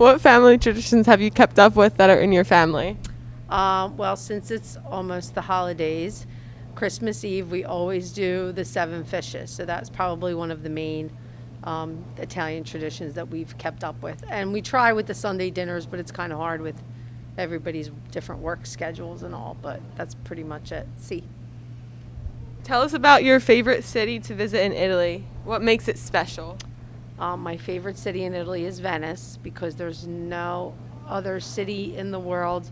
What family traditions have you kept up with that are in your family? Um, well, since it's almost the holidays, Christmas Eve, we always do the seven fishes. So that's probably one of the main um, Italian traditions that we've kept up with. And we try with the Sunday dinners, but it's kind of hard with everybody's different work schedules and all. But that's pretty much it. See. Tell us about your favorite city to visit in Italy. What makes it special? Um, my favorite city in Italy is Venice because there's no other city in the world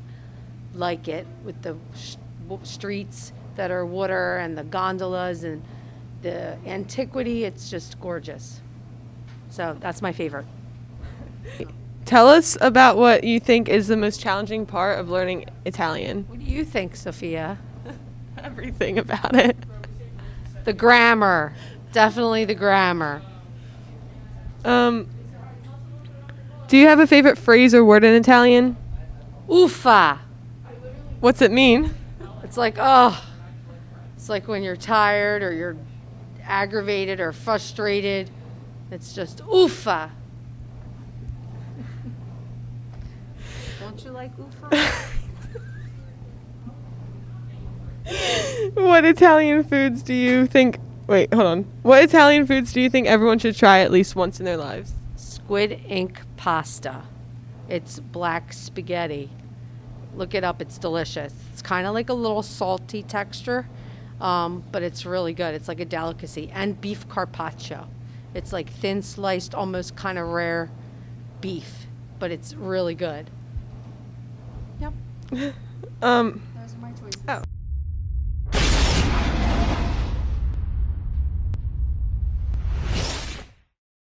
like it with the sh- streets that are water and the gondolas and the antiquity. It's just gorgeous. So that's my favorite. Tell us about what you think is the most challenging part of learning Italian. What do you think, Sophia? Everything about it. The grammar. Definitely the grammar. Um, do you have a favorite phrase or word in Italian? Uffa. What's it mean? It's like, oh, it's like when you're tired or you're aggravated or frustrated. It's just uffa. Don't you like uffa? what Italian foods do you think? Wait, hold on. What Italian foods do you think everyone should try at least once in their lives? Squid ink pasta. It's black spaghetti. Look it up, it's delicious. It's kind of like a little salty texture, um, but it's really good. It's like a delicacy. And beef carpaccio. It's like thin sliced, almost kind of rare beef, but it's really good. Yep. Um, Those are my choices. oh.